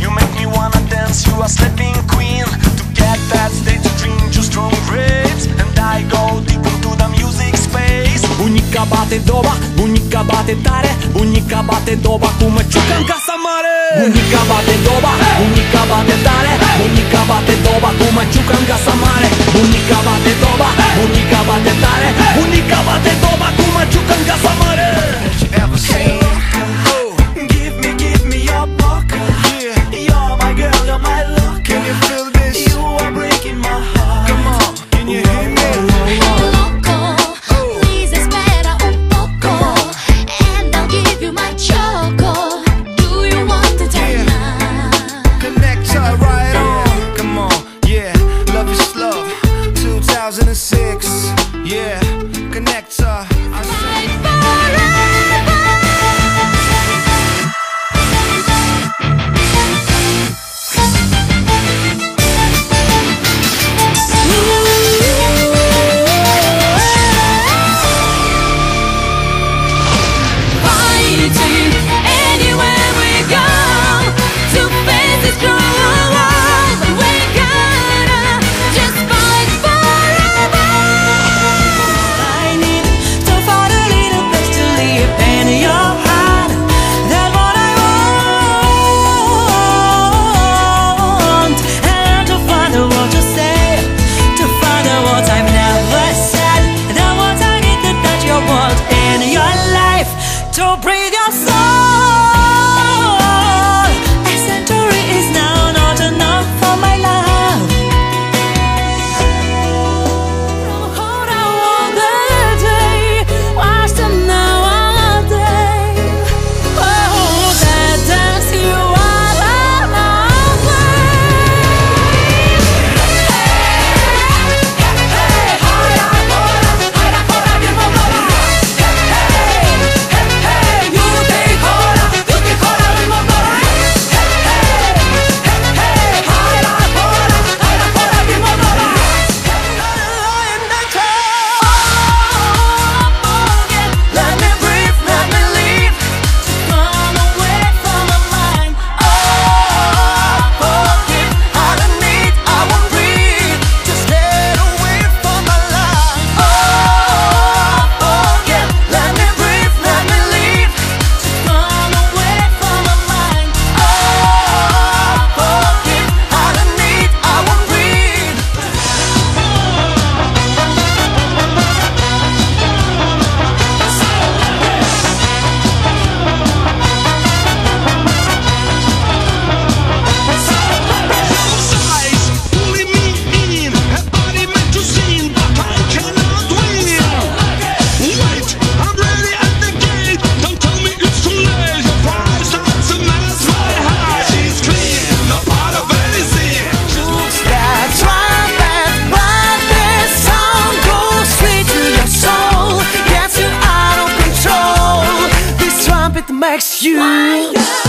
You make me wanna dance, you are sleeping queen. To get that state stage dream, just strong grapes And I go deep into the music space. Bunica bate doba, bunica bate tare Bunica bate doba cu măciucă în mare. Excuse.